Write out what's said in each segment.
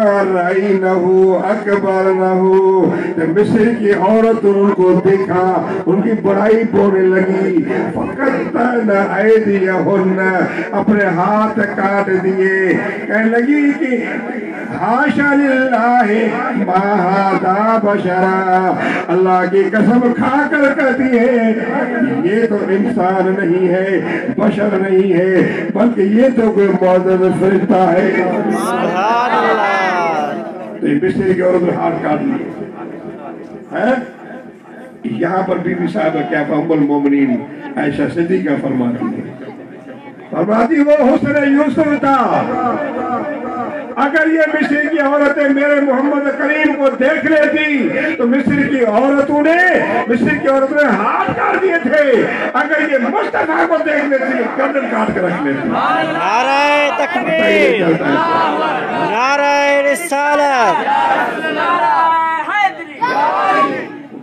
फलम्मा राइनहु अकबरनहु जब मिस्र की औरत उनको देखा, उनकी बड़ाई बोलने लगी। अपने हाथ काट दिए। कहने लगी कि अल्लाह की कसम खा कर कहती है ये तो इंसान नहीं है, बशर नहीं है, बल्कि ये तो कोई मौजूद फरिश्ता है। तो मिस्त्री की औरत हाथ काट लिए। हैं? यहाँ पर बीबी साहब क्या अम्बुल मोमिनीन ऐसा सिद्दीका फरमाती है। फरमाती वो हुस्न यूसुफ था। अगर ये मिस्र की औरतें मेरे मोहम्मद करीम को देख लेती तो मिस्र की औरतों ने मिस्र की औरतों ने हाथ काट दिए थे। अगर ये मुस्तफ़ा को देख लेती तो गर्दन काट कर रख लेती। रिसालत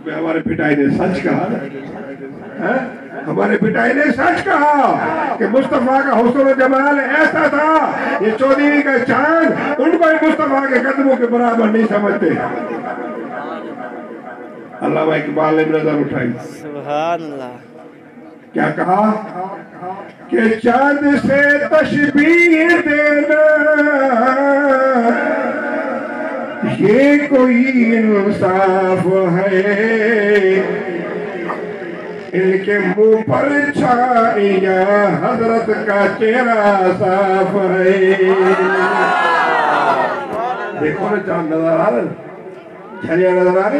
हमारे पिताई ने सच कहा है? हमारे पिताई ने सच कहा कि मुस्तफ़ा का हुस्न जमाल ऐसा था ये चौधरी का चाँद उनको ही मुस्तफ़ा के कदमों के बराबर नहीं समझते। अल्लाह इकबाल ने नज़र उठाई। क्या कहा? कि चाँद से तशबीह देना ये कोई इंसाफ है। इनके मुँह पर छाया हज़रत का चेहरा साफ़ है। देखो ना, चाँद नज़र आ रहा झरिया नज़र आ रही